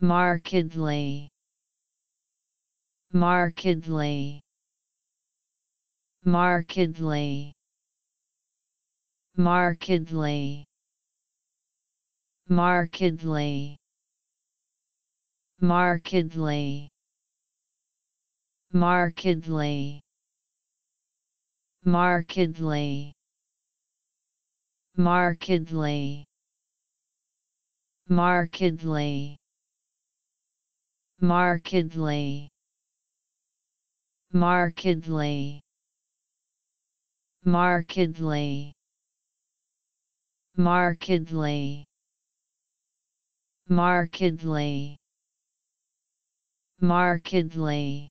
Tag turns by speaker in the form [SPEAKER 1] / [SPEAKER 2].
[SPEAKER 1] markedly. Markedly. Markedly. Markedly. Markedly. Markedly. Markedly. Markedly. Markedly. Markedly markedly. Markedly. Markedly. Markedly. Markedly. Markedly